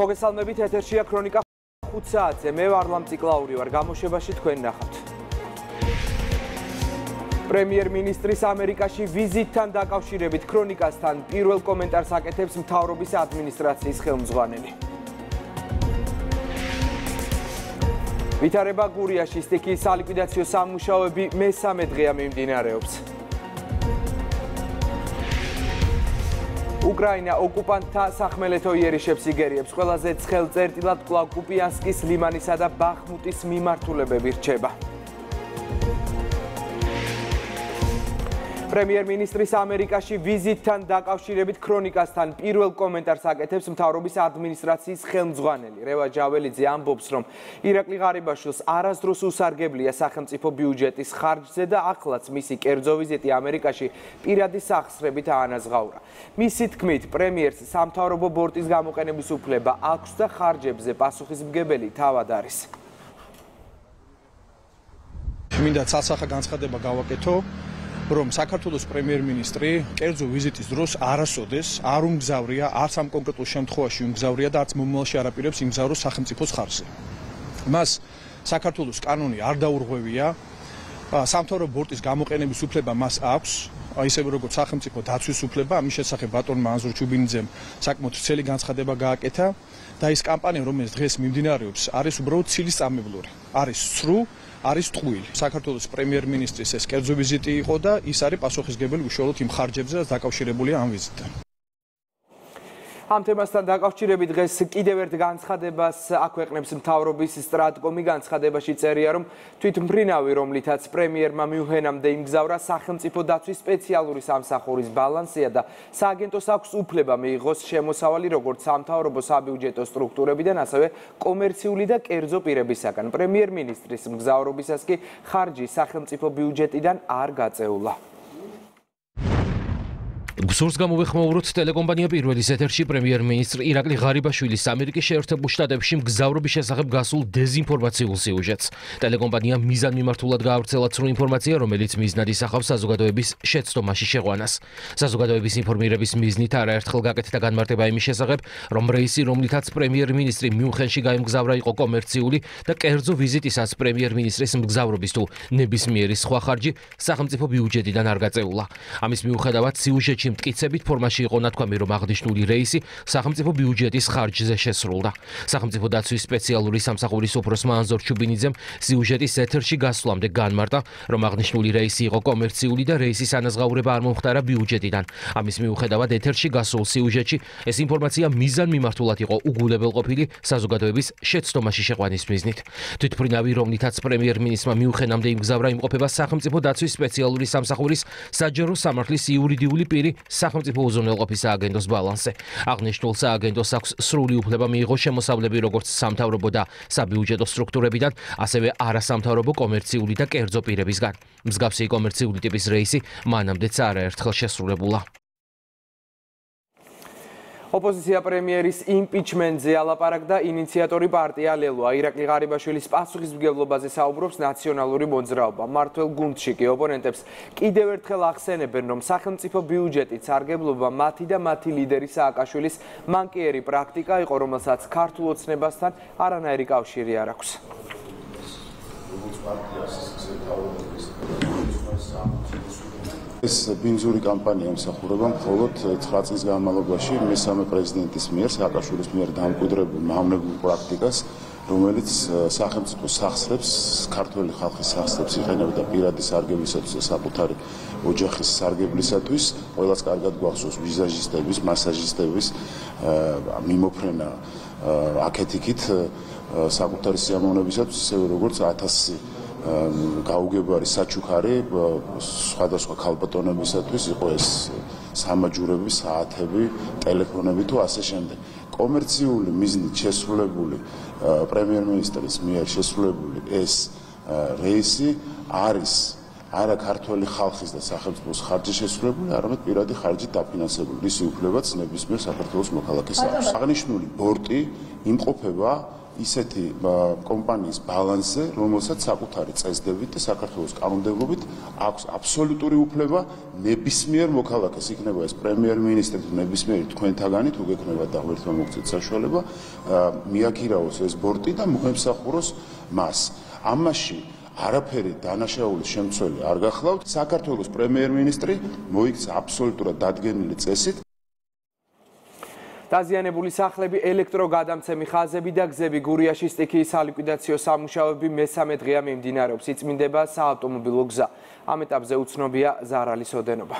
მოგესალმებით ეთერშია ქრონიკა 5 საათზე მე ვარლამ ციკლაური ვარ. გამოშვებაში თქვენ ნახავთ. პრემიერ-მინისტრის ამერიკაში ვიზიტთან დაკავშირებით ქრონიკასთან პირველ კომენტარს აკეთებს მთავრობის ადმინისტრაციის ხელმძღვანელი. ვითარება გურიაში სტიქიის სალიკვიდაციო სამუშაოები მესამე დღეა მიმდინარეობს უკრაინა ოკუპანტთა სახმელეთო იერიშებს იგერიებს. ყველაზე ცხელ წერტილად კლავ კუპიანსკის ლიმანისა და ბახმუტის მიმართულებები რჩება. პრემიერ-მინისტრის ამერიკაში ვიზიტთან დაკავშირებით ქრონიკასთან პირველ კომენტარს აკეთებს მთავრობის ადმინისტრაციის ხელმძღვანელი. რევა ჯაველიძე ამბობს რომ ირაკლი ღარიბაშვილს არასდროს უსარგებლია სახელმწიფო ბიუჯეტის ხარჯზე და ახლაც მისი კერძო ვიზიტი ამერიკაში პირადი სახსრებით აანაზღაურა. მისი თქმით პრემიერს სამთავრობო ბორტის გამოყენების უფლება აქვს და ხარჯებზე პასუხისმგებელი თავად არის. მინდა ცალსახა განცხადება გავაკეთო რომ საქართველოს პრემიერ-მინისტრი კერძო ვიზიტის დროს არასოდეს არ უმგზავრია არც ამ კონკრეტულ შემთხვევაში უმგზავრია და არც მომავალში არაპირებს იმგზავროს სახელმწიფოს ხარჯზე. მას საქართველოს კანონი არ დაურღვევია. სამთავრობო ბორტის გამოყენების უფლება მას აქვს, ისევე როგორც სახელმწიფო დაცვის უფლება, ამის შესახებ ბატონ მანზურ ჩუბინიძემ საკმაოდ ცელი განცხადება გააკეთა და ის კამპანია, რომელიც დღეს მიმდინარეობს, არის უბრალოდ ცილის წამებლური. არის სრუ არის ტყუილი. საქართველოს პრემიერ-მინისტრის ეს კერძო ვიზიტი იყო და ის არის პასუხისგებელი უშუალოდ იმ ხარჯებზე, რაც დაკავშირებულია ამ ვიზიტთან. ამ თემასთან დაკავშირებით დღეს კიდევ ერთ განცხადებას აქვეყნებს მთავრობის სტრატკომი განცხადებაში წერია რომ თვითმფრინავი რომლითაც პრემიერმა მიუჰენამდე იმგზავრა სახელმწიფო დაცვის სპეციალური სამსახურის ბალანსია და სააგენტოს აქვს უფლება მიიღოს შემოსავალი როგორც სამთავრობო საბიუჯეტო სტრუქტურებიდან ასევე კომერციული და კერძო პირებისაგან. პრემიერ-მინისტრის მგზავრობისას კი ხარჯი სახელმწიფო ბიუჯეტიდან არ გაწეულა გსურს გამოვეხმაუროთ ტელეკომპანია პირველის ეთერში პრემიერ-მინისტრი ირაკლი ღარიბაშვილის ამერიკის შეერთებულ შტატებში მგზავრობის შესახებ გასულ დეზინფორმაციულ სიუჟეტს. ტელეკომპანია მიზან მიმართულად გაავრცელა ცრუ ინფორმაცია, რომელიც მიზნად ისახავს საზოგადოების შეცდომაში შეყვანას. საზოგადოების ინფორმირების მიზნით არაერთხელ გაკეთდა განმარტება იმის შესახებ, რომ რეისი, რომლითაც პრემიერ-მინისტრი მიუნხენში გაემგზავრა, იყო კომერციული და კერძო ვიზიტისაც პრემიერ-მინისტრის მგზავრობის თუ ნებისმიერი სხვა ხარჯი სახელმწიფო ბიუჯეტიდან არ გაწეულა. ამის მიუხედავად სიუჟეტში მტკიცებით ფორმაში იყო ნათქვამი, რომ აღნიშნული რეისი სახელმწიფო ბიუჯეტის ხარჯზე შესრულდა. სახელმწიფო დაცვის სპეციალური სამსახურის უფროსმა ანზორ ჩუბინიძემ სიუჟეტის ეთერში გასვლამდე განმარტა, რომ აღნიშნული რეისი იყო კომერციული და რეისის ანაზღაურება არ მომხდარა ბიუჯეტიდან. ამის მიუხედავად ეთერში გასულ სიუჟეტში ეს ინფორმაცია მიზან მიმართულად იყო უგულებელყოფილი საზოგადოების შეცდომაში შეყვანის მიზნით. თვითფრინავი რომლითაც პრემიერ-მინისტრმა მიუხენამდე იმგზავრა იმყოფება სახელმწიფო დაცვის სპეციალური სამსახურის საჯარო სამართლის იურიდიული პირი სახელმწიფო უზრუნველყოფის სააგენტოს ბალანსზე. აღნიშნულ სააგენტოს აქვს სრული უფლება მიიღოს შემოსავლები როგორც სამთავრობო და საბიუჯეტო სტრუქტურებიდან, ასევე არასამთავრობო კომერციული და კერძო პირებისგან. მსგავსი კომერციული ტიპის რეისი მანამდეც არაერთხელ შესრულებულა. ოპოზიცია პრემიერის იმპიჩმენტზე ალაპარაკდა ინიციატორი პარტია ლელოა ირაკლი ღარიბაშვილის პასუხისმგებლობაზე საუბრობს ნაციონალური მოძრაობა. მართლ გუნდში კი ოპონენტებს კიდევ ერთხელ ახსენებენ რომ სახელმწიფო ბიუჯეტის სარგებლობა მათი და მათი ლიდერი სააკაშვილის მანკიერი პრაქტიკა იყო რომელსაც ქართულ ოცნებასთან არანაირი კავშირი არ აქვს. როგორც პარტიას ისე თავრობის ეს ბინზური კამპანია მსახურება მხოლოდ 9 წლის განმავლობაში მესამე პრეზიდენტის მიერ სააკაშვილის მიერ დამკვიდრებულ მავნებულ პრაქტიკას რომელიც სახელმწიფო სახსრებს ქართული ხალხის სახსრებს იყენებდა პირადი სარგებლისათვის და საკუთარი ოჯახის სარგებლისათვის. ყველას კარგად გვახსოვს ვიზაჟისტების მასაჟისტების მიმოფრენა აკეთიკით საკუთარი სიამოვნებისათვის ისევე როგორც 1000 გაუგებარი საჩუქარი სხვადასხვა ქალბატონებისათვის იყო ეს სამაჯურები, საათები, ტელეფონები თუ ასე შემდეგ. კომერციული მიზნით შესრულებული პრემიერ-მინისტრის მიერ შესრულებული ეს რეისი არის არა ქართული ხალხის და სახელმწიფოს ხარჯი შესრულებული, არამედ პირადი ხარჯით დაფინანსებული. ისი უფლებაც ნებისმიერ საქართველოს მოქალაქეს აქვს. აღნიშნული ბორტი იმყოფება ისეთი კომპანიის ბალანსზე, რომელსაც საკუთარი წესდებით და საქართველოს კანონმდებლობით აქვს აბსოლუტური უფლება ნებისმიერ მოქალაქეს, იქნება ეს პრემიერ-მინისტრი ნებისმიერი თქვენთაგანი, თუ გექნება დაღვერთვა მოგცეთ საშუალება, მიაქირაოს ეს ბორტი და მოემსახუროს მას. ამაში არაფერი დანაშაულის შემცველი არ გახლავთ. საქართველოს პრემიერ-მინისტრი მოიქცა აბსოლუტურად დადგენილი წესით დაზიანებული სახლები, ელექტროგადამცემი ხაზები და გზები გურიაში სტიქიის სალიკვიდაციო სამუშაოები მესამე დღეა მიმდინარეობს. იწმინდება საავტომობილო გზა. ამ ეტაპზე უცნობია ზარალის ოდენობა.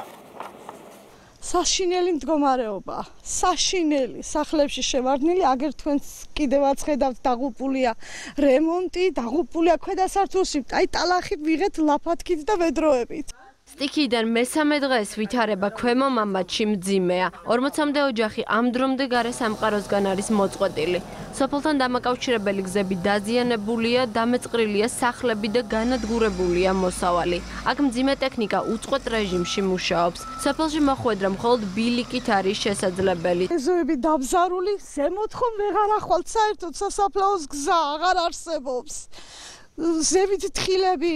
საშინელი მდგომარეობა, საშინელი სახლებში შევარდნილი, აგერ თქვენს კიდევაც ხედავთ დაღუპულია რემონტი, დაღუპულია ქვედა სართულში, აი ტალახით ვიღეთ ლაფათქით და ვედროებით. სტიქიდან მესამე დღეს ვითარება ქვემო მამათში მძიმეა. 40-მდე ოჯახი ამ დრომდე გარე სამყაროსგან არის მოწყვეტილი. სოფელთან დამაკავშირებელი გზები დაზიანებულია, დამეწყრილია სახლები და განადგურებულია მოსავალი. აქ მძიმე ტექნიკა უწყვეტ რეჟიმში მუშაობს. სოფელში მოხვედრა მხოლოდ ბილიკით არის შესაძლებელი. ეზოები დაბზარული, ზემოთ ხომ ვეღარ ახვალთ საერთოდ სასაფლაოს გზა აღარ არსებობს. ზევით თხილები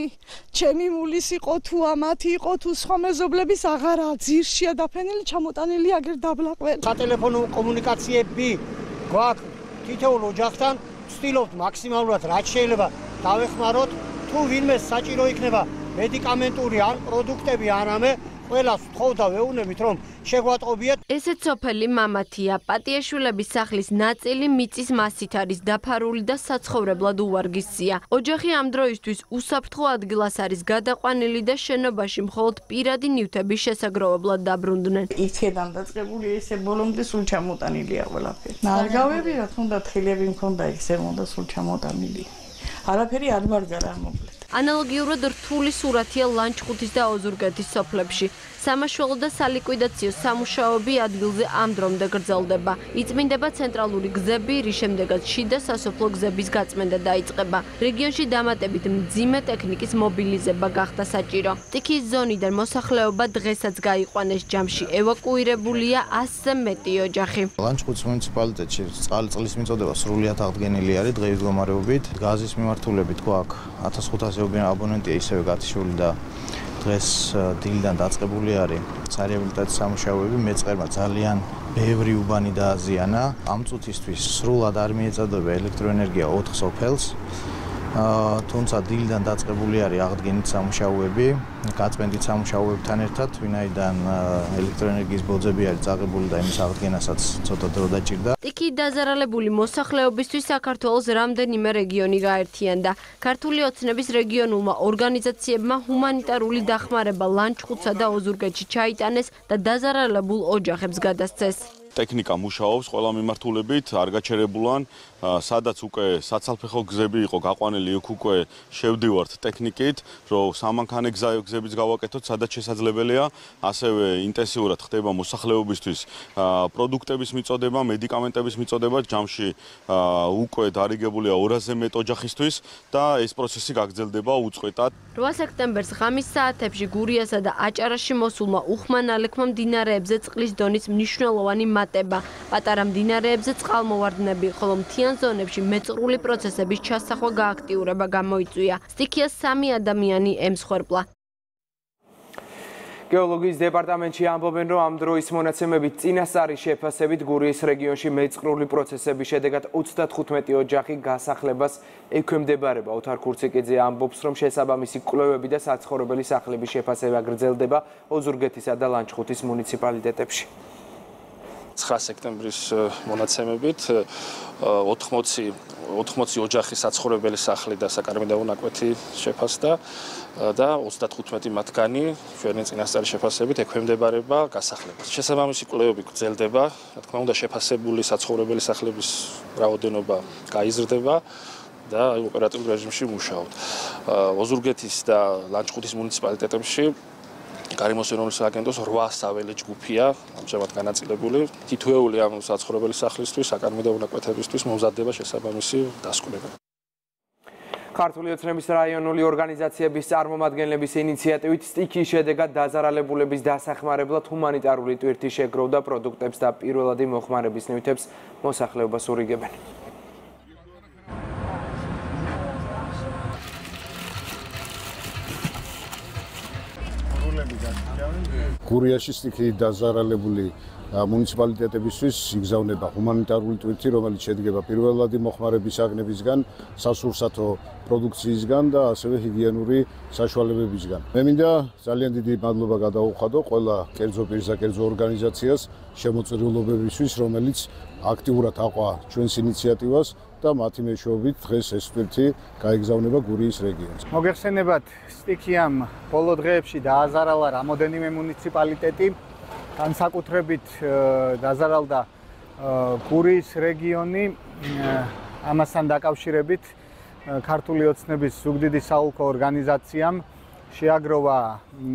ჩემი მულის იყო თუ ამათი იყო თუ სხვა მეზობლების აღარა ძირშია დაფენილი ჩამოტანილი აგერ დაბლაყველი სატელეფონო კომუნიკაციები გვაქვს. თითოეულ ოჯახთან ვცდილობთ მაქსიმალურად რაც შეიძლება დავეხმაროთ თუ ვინმე საჭირო იქნება მედიკამენტური ან პროდუქტები არამე ყველას ვთხოვდა ვეუბნებით რომ შეგვატყობიეთ ესეც სოფელი მამათია. პატიაშვილების სახლის ნაწილი მიწის მასით არის დაფარული და საცხოვრებლად უვარგისია. ოჯახი ამ დროისთვის უსაფრთხო ადგილას არის გადაყვანილი და შენობაში მხოლოდ პირადი ნივთების შესაგროვებლად დაბრუნდნენ. იქედან დაწყებული ესე ბოლომდე სულ ჩამოტანილია ყველაფერი. ნარგავები რა თქმა თხილები მქონდა იქ ზემოდან სულ ჩამოტანილი. არაფერი არ მარგარა მოკლედ ანალოგიურად რთული სურათია ლანჩხუთის და ოზურგეთის სოფლებში. სამაშველო და სალიკვიდაციო სამუშაოები ადგილზე ამ დრომდე გრძელდება. იწმინდება ცენტრალური გზები, რის შემდეგაც შიდა სასოფლო გზების გაწმენდა დაიწყება. რეგიონში დამატებით მძიმე ტექნიკის მობილიზება გახდა საჭირო. ტიქის ზონიდან მოსახლეობა დღესაც გაიყვანეს ჯამში. ევაკუირებულია 100-ზე მეტი ოჯახი. ლანჩხუთის მუნიციპალიტეტში წყალწლის მიწოდება სრულიად აღდგენილი არის დღეის მდგომარეობით. გაზის მიმართულებით გვაქვს 1500 აბონენტია ისევე გათიშული და დღეს დილიდან დაწყებული არის სარეაბილიტაციო სამუშაოები მეწყერმა ძალიან ბევრი უბანი დააზიანა. ამ წუთისთვის სრულად არ მიეწოდება ელექტროენერგია 4 სოფელს თუმცა დილიდან დაწყებული არის აღდგენით სამუშაოები, გაწმენდით სამუშაოებთან ერთად, ვინაიდან ელექტროენერგიის ბოძები არის წაღებული და იმის აღდგენასაც ცოტა დრო დაჭირდა. ტიკი დაზარალებული მოსახლეობისთვის საქართველოს რამდენიმე რეგიონი გაერთიანდა. ქართული ოცნების რეგიონულმა ორგანიზაციებმა ჰუმანიტარული დახმარება ლანჩხუთსა და ოზურგეთში ჩაიტანეს და დაზარალებულ ოჯახებს გადასცეს. ტექნიკა მუშაობს ყველა მიმართულებით, არ გაჩერებულან, სადაც უკვე საცალფეხო გზები იყო გაყვანილი, იქ უკვე შევდივართ ტექნიკით, რომ სამანქანე გზების გავაკეთოთ, სადაც შესაძლებელია, ასევე ინტენსიურად ხდება მოსახლეობისთვის პროდუქტების მიწოდება, მედიკამენტების მიწოდება, ჯამში უკვე დარიგებულია 200-ზე მეტ ოჯახისთვის და ეს პროცესი გაგრძელდება უწყვეტად. 8 სექტემბერს ღამის საათებში გურიასა და აჭარაში მოსულმა უხმანალექმა მდინარეებზე წყლის დონის მნიშვნელოვანი მატება. პატარა მდინარეებზე წყალმოვარდნები, ხოლო მთიან ზონებში მეწყრული პროცესების ჩასახვა გააქტიურება გამოიწვია. სტიქიას სამი ადამიანი ემსხვერპლა. გეოლოგიის დეპარტამენტში ამბობენ, რომ ამ დროის მონაცემებით წინასწარი შეფასებით გურიის რეგიონში მეწყრული პროცესების შედეგად 35 ოჯახი გასახლებას ექვემდებარება. ოთარ ქურციკიძე ამბობს, რომ შესაბამისი კვლევები და საცხოვრებელი სახლების შეფასება გრძელდება ოზურგეთისა და ლანჩხუთის მუნიციპალიტეტებში. 9 სექტემბრის მონაცემებით 80 80 ოჯახის საცხოვრებელი სახლი და საკარმიდაო ნაკვეთი შეფასდა და 35 მათგანი ჩვენი წინასწარი შეფასებით ექვემდებარება გასახლებას. შესაბამისი კვლევები გრძელდება, რა თქმა უნდა შეფასებული საცხოვრებელი სახლების რაოდენობა გაიზრდება და ოპერატიულ რეჟიმში მუშაობთ. ოზურგეთის და ლანჩხუთის მუნიციპალიტეტებში გარემოსენობრის აგენტოს 8 საველე ჯგუფია ამჟამად განაწილებული. თითოეული ამ საცხოვრებელი სახლისთვის, საკარმიდო უნაკვეთებისთვის მომზადდება შესაბამისი დასკვნები. ქართული ოცნების რაიონული ორგანიზაციების წარმომადგენლების ინიციატივით სტიქის შედეგად დაზარალებულების დასახმარებლად ჰუმანიტარული ტვირთი შეგროვდა პროდუქტებს და პირველადი მოხმარების ნივთებს მოსახლეობას ურიგებენ. გასაგებია. გურიაში სტიქი დაზარალებული მუნიციპალიტეტებისთვის იგზავნება ჰუმანიტარული ტვირთი, რომელიც შედგება პირველადი მოხმარების აგნებისგან, სასურსათო პროდუქციისგან და ასევე ჰიგიენური საშუალებებისგან. მე მინდა ძალიან დიდი მადლობა გადაუხადო ყველა კერძო პირსა კერძო ორგანიზაციას შემოწირულობებისთვის, რომელიც აქტიურად აყვა ჩვენს ინიციატივას და მათი მეშვეობით დღეს ეს ტვირთი გაიგზავნება გურიის რეგიონს. მოგეხსენებათ სტიქიამ ბოლო დღეებში დააზარალა რამოდენიმე მუნიციპალიტეტი განსაკუთრებით დაზარალდა გურიის რეგიონი ამასთან დაკავშირებით ქართული ოცნების ზუგდიდი საოლქო ორგანიზაციამ შეაგროვა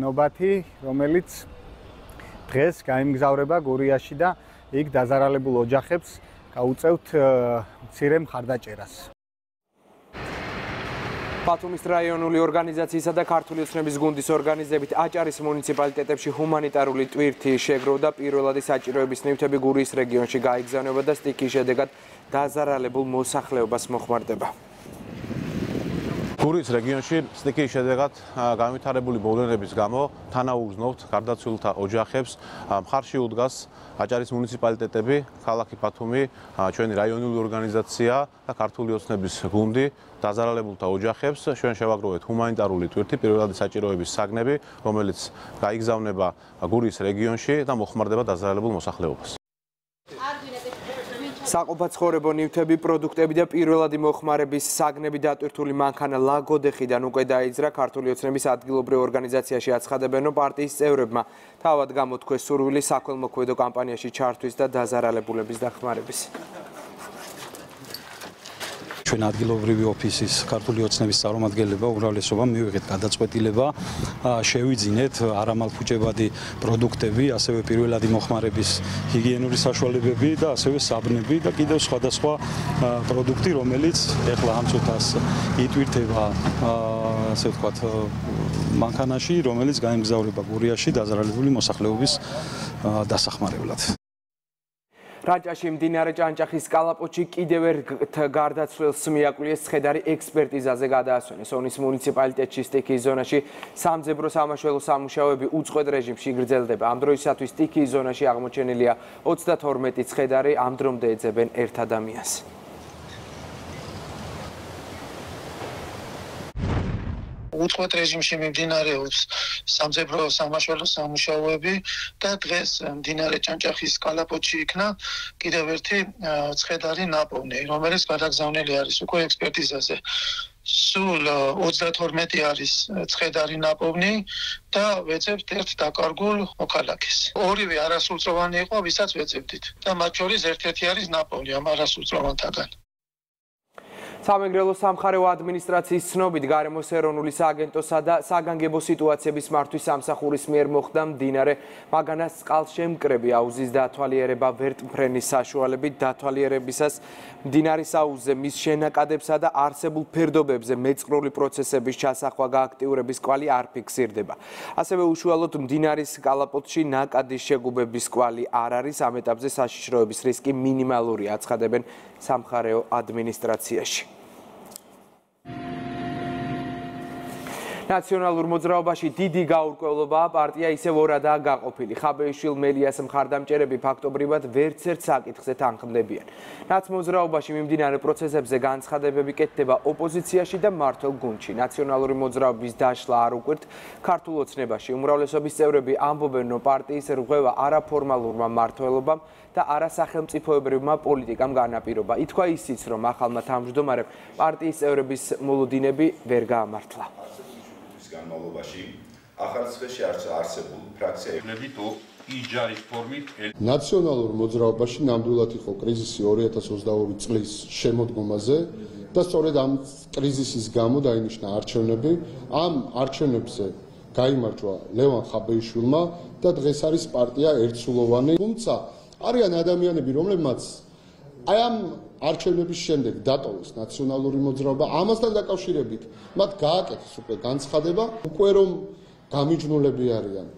ნობათი, რომელიც დღეს გამგზავრება გურიაში და იქ დაზარალებულ ოჯახებს გაუწევთ მცირე მხარდაჭერას. ბათუმის რაიონული ორგანიზაციისა და ქართული ოცნების გუნდის ორგანიზებით აჭარის მუნიციპალიტეტებში ჰუმანიტარული ტვირთი შეგროვდა პირველადი საჭიროების ნივთები გურიის რეგიონში გაიგზავნება და სტიქის შედეგად დაზარალებულ მოსახლეობას მოხმარდება. გურიის რეგიონში სტიქის შედეგად განვითარებული მოვლენების გამო თანაუგზნობთ გარდაცვლილთა ოჯახებს მხარში უდგას აჭარის მუნიციპალიტეტები, ქალაქი ბათუმი, ჩვენი რაიონული ორგანიზაცია და ქართული ოცნების გუნდი დაზარალებულთა ოჯახებს ჩვენ შევაგროვეთ ჰუმანიტარული ტვირთი პირველადი საჭიროების საგნები, რომელიც გაიგზავნება გურიის რეგიონში და მოხმარდება დაზარალებულ მოსახლეობას. საყოფაცხოვრებო ნივთები, პროდუქტები და პირველადი მოხმარების საგნები დატვირთული მანქანა ლაგოდეხიდან უკვე დაიძრა ქართული ოცნების ადგილობრივ ორგანიზაციაში აცხადებენ, რომ პარტიის წევრებმა თავად გამოთქვეს სურვილი საქველმოქმედო კამპანიაში ჩართვის და დაზარალებულების დახმარების. ჩვენ ადგილობრივი ოფისის ქართული ოცნების წარმომადგენლება უმრავლესობა მივიღეთ გადაწყვეტილება შევიძინეთ არამალფუჭებადი პროდუქტები, ასევე პირველადი მოხმარების ჰიგიენური საშუალებები და ასევე საბნები და კიდევ სხვადასხვა პროდუქტი, რომელიც ეხლა ამ წუთას იტვირთება ასე ვთქვათ მანქანაში, რომელიც გაემგზავრება გურიაში დაზარალებული მოსახლეობის დასახმარებლად. რაჭაში მდინარე ჭანჭახის კალაპოჩი კიდევ ერთ გარდაცვლილს მიაკვლიეს ცხედარი ექსპერტიზაზე გადაასვენეს. ონის მუნიციპალიტეტში სტიქიის ზონაში სამძებრო სამაშველო სამუშაოები უწყვეტ რეჟიმში გრძელდება. ამ დროისათვის სტიქიის ზონაში აღმოჩენილია 32 ცხედარი ამ დრომდე ეძებენ ერთ ადამიანს უწყვეტ რეჟიმში მიმდინარეობს სამძებრო სამაშველო სამუშაოები და დღეს მდინარე ჭანჭახის კალაპოჩი იქნა კიდევ ერთი ცხედარი ნაპოვნი, რომელიც გადაგზავნილი არის უკვე ექსპერტიზაზე. სულ 32 არის ცხედარი ნაპოვნი და ვეცებთ ერთ დაკარგულ მოქალაქეს. ორივე არასრულწლოვანი იყო, ვისაც ვეცებდით და მათ შორის ერთ-ერთი არის ნაპოვნი ამ არასრულწლოვანთაგან. სამეგრელო სამხარეო ადმინისტრაციის ცნობით გარემოს ეროვნული სააგენტოსა და საგანგებო სიტუაციების მართვის სამსახურის მიერ მოხდა მდინარე მაგანას წყალშემკრები აუზის დათვალიერება ვერტმფრენის საშუალებით დათვალიერებისას მდინარის აუზზე მის შენაკადებსა და არსებულ ფერდობებზე მეწყრული პროცესების ჩასახვა გააქტიურების კვალი არ ფიქსირდება. ასევე უშუალოდ მდინარის კალაპოტში ნაკადის შეგუბების კვალი არ არის ამ ეტაპზე საშიშროების რისკი მინიმალურია აცხადებენ სამხარეო ადმინისტრაციაში. ნაციონალურ მოძრაობაში დიდი გაურკვევლობაა პარტია ისევ ორადაა გაყოფილი. ხაბეიშვილ მელიას მხარდამჭერები ფაქტობრივად ვერცერთ საკითხზე თანხმდებიან. ნაცმოძრაობაში მიმდინარე პროცესებზე განცხადებები კეთდება ოპოზიციაში და მართლ გუნდში. ნაციონალური მოძრაობის დაშლა არ უკვირთ ქართულ ოცნებაში. უმრავლესობის წევრები ამბობენ, რომ პარტიის რღვევა არაფორმალურმა მართლობამ და არასახელმწიფოებრივმა პოლიტიკამ განაპირობა. ითქვა ისიც, რომ ახალმა თავმჯდომარემ პარტიის წევრების მოლოდინები ვერ გაამართლა. განმავლობაში. ახალ სხეში არსებულ ფრაქციები თუ იჯარის ფორმით ნაციონალურ მოძრაობაში ნამდვილად იყო კრიზისი 2022 წლის შემოდგომაზე და სწორედ ამ კრიზისის გამო დაინიშნა არჩევნები. ამ არჩევნებზე გამარჯვა ლევან ხაბეიშვილმა და დღეს არის პარტია ერთსულოვანი. თუმცა არიან ადამიანები რომლებმაც აი ამ არჩევნების შემდეგ დატოვეს ნაციონალური მოძრაობა. ამასთან დაკავშირებით მათ გააკეთეს უკვე განცხადება უკვე რომ გამიჯნულები არიან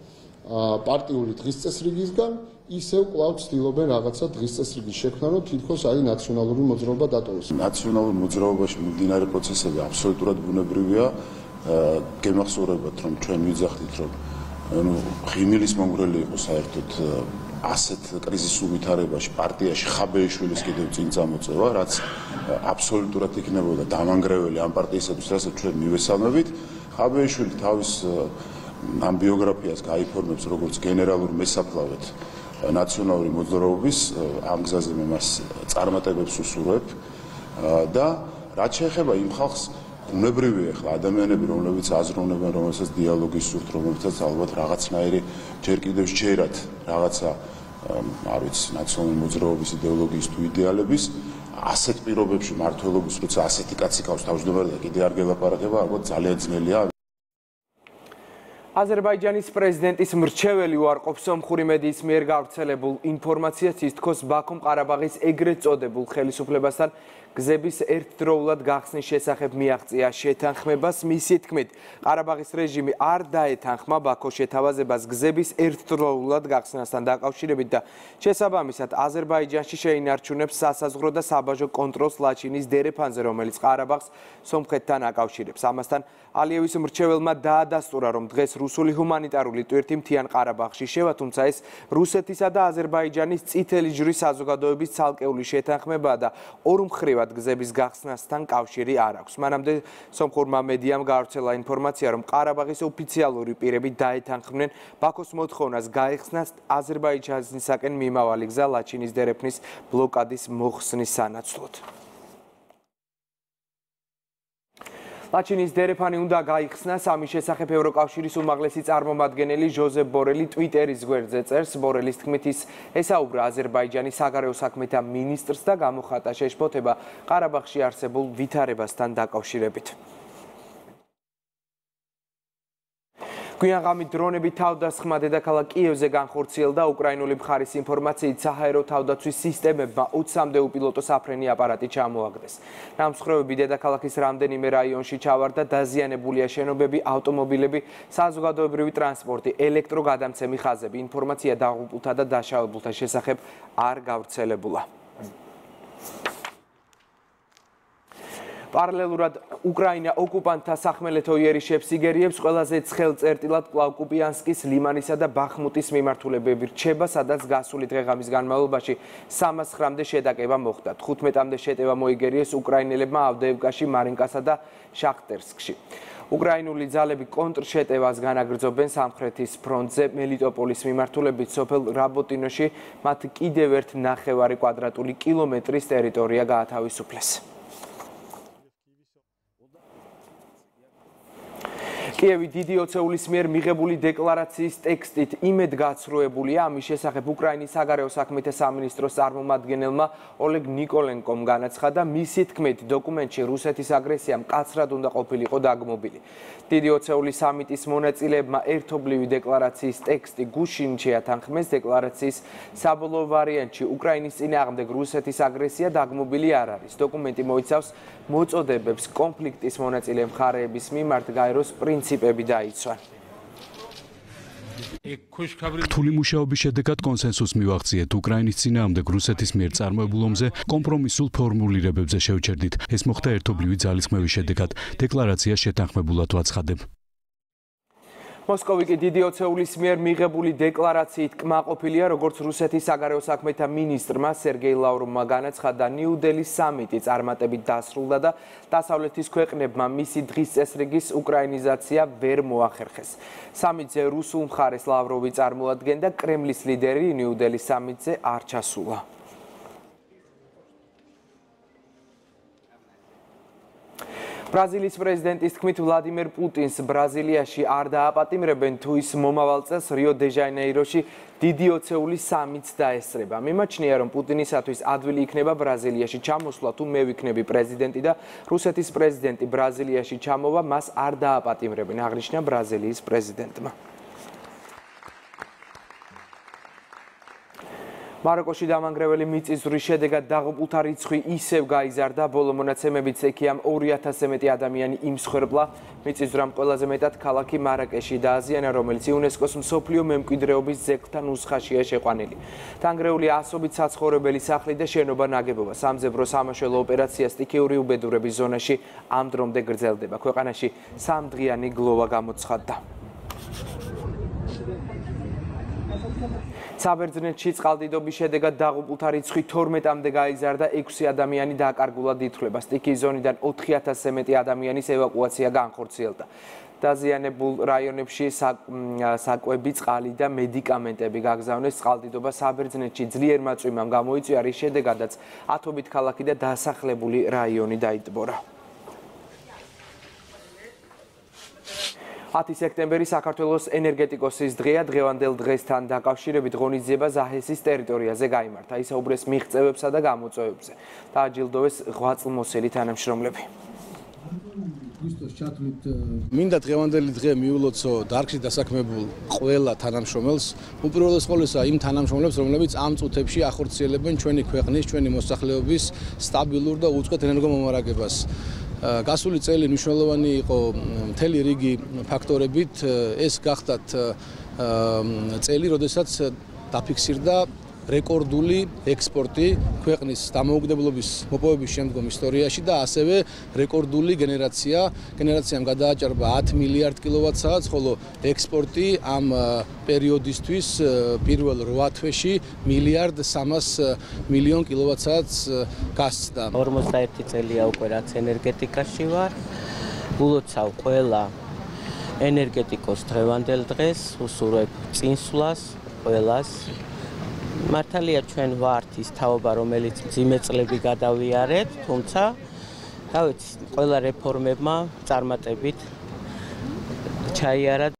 პარტიული დღის წესრიგისგან ისევ კვლავ ცდილობენ რაღაცა დღის წესრიგის შექმნა რომ თითქოს აი ნაციონალური მოძრაობა დატოვოს. ნაციონალურ მოძრაობაში მიმდინარე პროცესები აბსოლუტურად ბუნებრივია. გემახსოვრებათ რომ ჩვენ ვიძახდით რომ ну ღიმილის მომგვრელი იყო საერთოდ ასეთ კრიზისულ ვითარებაში პარტიაში ხაბეიშვილის კიდევ წინ წამოწევა, რაც აბსოლუტურად იქნებოდა დამანგრეველი ამ პარტიისათვის, რასაც ჩვენ მივესალმებით. ხაბეიშვილი თავის ამ ბიოგრაფიას გაიფორმებს როგორც გენერალურ მესაფლავეთ ნაციონალური მოძრაობის ამ გზაზე მე მას წარმატებებს უსურვებ და რაც შეეხება იმ ხალხს უნებრივია ახლა ადამიანები რომლებიც აზროვნებენ რომელსაც დიალოგის სურთ რომელსაც ალბათ რაღაცნაირი ჯერ კიდევ შეერათ რაღაცა არ ვიცი ნაციონალური მოძრაობის იდეოლოგიის თუ იდეალების ასეთ პირობებში მართლობის როცა ასეთი კაცი ყავს თავმჯდომარე და კიდე არ გელაპარაკება ალბათ ძალიან ძნელია აზერბაიჯანის პრეზიდენტის მრჩეველი უარყოფს სომხური მედიის მიერ გავრცელებულ ინფორმაციას ის თქოს ბაქუმ ყარაბაღის ეგრეთ წოდებულ ხელისუფლებასთან გზების ერთდროულად გახსნის შესახებ მიაღწია შეთანხმებას. მისი თქმით, ყარაბაღის რეჟიმი არ დაეთანხმა ბაქოს შეთავაზებას გზების ერთდროულად გახსნასთან დაკავშირებით და შესაბამისად აზერბაიჯანში შეინარჩუნებს სასაზღვრო და საბაჟო კონტროლს ლაჩინის დერეფანზე, რომელიც ყარაბაღს სომხეთთან აკავშირებს. ამასთან ალიევის მრჩეველმა დაადასტურა, რომ დღეს რუსული ჰუმანიტარული ტვირთი მთიან ყარაბაღში შევა, თუმცა ეს რუსეთისა და აზერბაიჯანის წითელი ჯვრის საზოგადოების ცალკეული შეთანხმებაა და ორმხრივ მუდმივად გზების გახსნასთან კავშირი არ აქვს. მანამდე სომხურმა მედიამ გავრცელა ინფორმაცია, რომ ყარაბაღის ოფიციალური პირები დაეთანხმნენ ბაქოს მოთხოვნას გაეხსნას აზერბაიჯანისაკენ მიმავალი გზა ლაჩინის დერეფნის ბლოკადის მოხსნის სანაცვლოდ. ლაჩინის დერეფანი უნდა გაიხსნას ამის შესახებ ევროკავშირის უმაღლესი წარმომადგენელი ჟოზეფ ბორელი ტვიტერის გვერდზე წერს ბორელის თქმით ის ესაუბრა აზერბაიჯანის საგარეო საქმეთა მინისტრს და გამოხატა შეშფოთება ყარაბაღში არსებულ ვითარებასთან დაკავშირებით გვიანღამით დრონები თავდასხმა დედაქალაქ კიევზე განხორციელდა უკრაინული მხარის ინფორმაციით საჰაერო თავდაცვის სისტემებმა 20-მდე უპილოტო საფრენი აპარატი ჩამოაგდეს. ნამსხვრევები დედაქალაქის რამდენიმე რაიონში ჩავარდა დაზიანებულია შენობები, ავტომობილები, საზოგადოებრივი ტრანსპორტი, ელექტროგადამცემი ხაზები. ინფორმაცია დაღუპულთა და დაშავებულთა შესახებ არ გავრცელებულა. პარალელურად უკრაინა ოკუპანტთა სახმელეთო იერიშებს იგერიებს ყველაზე ცხელ წერტილად კლავკუპიანსკის ლიმანისა და ბახმუტის მიმართულებები რჩება, სადაც გასული დღეღამის განმავლობაში 309-მდე შედაკება მოხდა. 15-მდე შეტევა მოიგერიეს უკრაინელებმა ავდეევკაში, მარინკასა და შახტერსკში. უკრაინული ძალები კონტრშეტევას განაგრძობენ სამხრეთის ფრონტზე მელიტოპოლის მიმართულებით სოფელ რაბოტინოში მათ კიდევ ერთ ნახევარი კვადრატული კილომეტრის ტერიტორია გაათავისუფლეს. კიევი დიდი ოცეულის მიერ მიღებული დეკლარაციის ტექსტით იმედგაცრუებულია ამის შესახებ უკრაინის საგარეო საქმეთა სამინისტროს წარმომადგენელმა ოლეგ ნიკოლენკომ განაცხადა მისი თქმით დოკუმენტში რუსეთის აგრესია მკაცრად უნდა ყოფილიყო დაგმობილი. დიდი ოცეულის სამიტის მონაწილეებმა ერთობლივი დეკლარაციის ტექსტი გუშინ შეათანხმეს. დეკლარაციის საბოლოო ვარიანტში უკრაინის წინააღმდეგ რუსეთის აგრესია დაგმობილი არ არის. დოკუმენტი მოიცავს მოწოდებებს კონფლიქტის მონაწილე მხარეების მიმართ გაეროს პრინციპები დაიცვა. რთული მუშაობის შედეგად კონსენსუსს მივაღწიეთ უკრაინის წინააღმდეგ რუსეთის მიერ წარმოებულ ომზე კომპრომისულ ფორმულირებებზე შევჩერდით. ეს მოხდა ერთობლივი ძალისხმევის შედეგად. დეკლარაცია შეთანხმებულად ვაცხადებ. მოსკოვი კი დიდი ოცეულის მიერ მიღებული დეკლარაციით კმაყოფილია, როგორც რუსეთის საგარეო საქმეთა მინისტრმა სერგეი ლავროვმა განაცხადა, ნიუ-დელის სამიტი წარმატებით დასრულდა და დასავლეთის ქვეყნებმა მისი დღის წესრიგის უკრაინიზაცია ვერ მოახერხეს. სამიტზე რუსულ მხარეს ლავროვი წარმოადგენდა, კრემლის ლიდერი ნიუ-დელის სამიტზე არ ჩასულა. ბრაზილიის პრეზიდენტის თქმით ვლადიმერ პუტინს ბრაზილიაში არ დააპატიმრებენ თუ ის მომავალ წელს რიო-დე-ჟანეიროში დიდი ოცეული სამიც დაესწრება. მიმაჩნია რომ პუტინისათვის ადვილი იქნება ბრაზილიაში ჩამოსვლა თუ მე ვიქნები პრეზიდენტი და რუსეთის პრეზიდენტი ბრაზილიაში ჩამოვა მას არ დააპატიმრებენ აღნიშნა ბრაზილიის პრეზიდენტმა. მაროკოში დამანგრეველი მიწისძვრის შედეგად დაღუპულთა რიცხვი ისევ გაიზარდა. ბოლო მონაცემებით ეკიამ 2000-ზე მეტი ადამიანი იმსხვერპლა. მიწისძვრამ ყველაზე მეტად ქალაქი მარაკეში დააზიანა, რომელიც იუნესკოს მსოფლიო მემკვიდრეობის ძეგლთან უცხაშია შეყვანილი. დანგრეული ასობით საცხოვრებელი სახლი და შენობა ნაგებობა სამძებრო სამაშველო ოპერაცია სტიქიური უბედურების ზონაში ამ დრომდე გრძელდება. ქვეყანაში სამდღიანი გლოვა გამოცხადდა. საბერძნეთში წყალდიდობის შედეგად დაღუპულთა რიცხვი 12-მდე გაიზარდა, 6 ადამიანი დააკარგულად ითვლება. სტიქიის ზონიდან 4000-ზე მეტი ადამიანის ევაკუაცია განხორციელდა. დაზიანებულ რაიონებში საკვები, წყალი და მედიკამენტები გაგზავნეს. წყალდიდობა საბერძნეთში ძლიერ მაწვიმამ გამოიწვია, რის შედეგადაც ათობით ქალაქი და დასახლებული რაიონი დაიტბორა. 10 სექტემბერი საქართველოს ენერგეტიკოსის დღეა. დღევანდელ დღესთან დაკავშირებით ღონისძიება ზაჰესის ტერიტორიაზე გამართა. ისაუბრეს მიღწევებსა და გამოწვევებზე. დააჯილდოვეს ღვაწლმოსილი თანამშრომლები. აგვისტოს ჩათვლით მინდა დღევანდელი დღე მიულოცო დარგში დასაქმებულ ყველა თანამშრომელს უპირველეს ყოვლისა იმ თანამშრომლებს რომლებიც ამ წუთებში ახორციელებენ ჩვენი ქვეყნის ჩვენი მოსახლეობის სტაბილურ და უწყვეტ ენერგომომარაგებას გასული წელი მნიშვნელოვანი იყო მთელი რიგი ფაქტორებით ეს გახდათ წელი როდესაც დაფიქსირდა რეკორდული ექსპორტი ქვეყნის დამოუკიდებლობის მოპოვების შემდგომ ისტორიაში და ასევე რეკორდული გენერაცია. გენერაციამ გადააჭარბა 10 მილიარდ კილოვატ-საათს, ხოლო ექსპორტი ამ პერიოდისთვის პირველ 8 თვეში მილიარდ 300 მილიონ კილოვატ-საათს გასცდა. 41 წელია უკვე რაც ენერგეტიკაში ვარ. გულოცავ ყველა ენერგეტიკოს დღევანდელ დღეს, უსურვებ წინსვლას ყველას მართალია ჩვენ ვართ ის თაობა რომელიც ძიმე წლები გადავიარეთ თუმცა რა ვიცი ყველა რეფორმებმა წარმატებით ჩაიარა.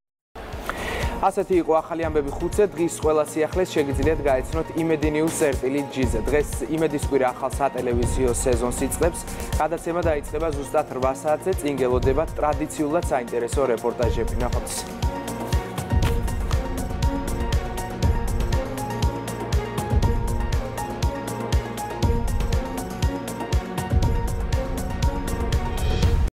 ასეთი იყო ახალი ამბები ხუთზე. დღის ყველა სიახლეს შეგიძლიათ გაეცნოთ იმედი ნიუს წერტილი ჯიზე დღეს იმედის კვირა ახალ სატელევიზიო სეზონს იწყებს. გადაცემა დაიწყება ზუსტად 8 საათზე წინ გელოდებათ ტრადიციულად საინტერესო რეპორტაჟები. ნახოთ